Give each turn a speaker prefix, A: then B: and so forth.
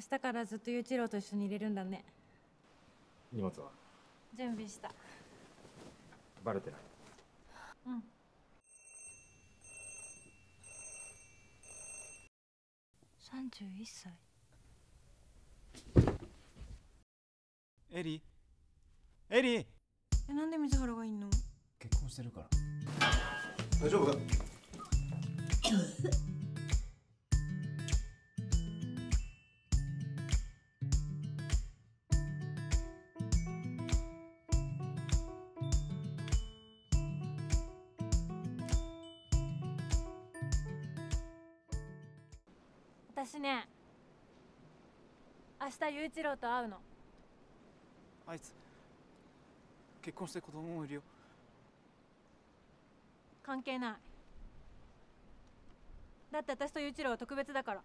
A: 明日からずっと雄一郎と一緒に入れるんだね。
B: 荷物は？
A: 準備した。
B: バレてない？
A: うん。31歳。
C: エリエリ
A: えなんで水原がいんの？
C: 結婚してるから。
D: 大丈夫か？
A: 私ね明日雄一郎と会うの。
C: あいつ結婚して子供もいるよ。
A: 関係ない。だって私と雄一郎は特別だから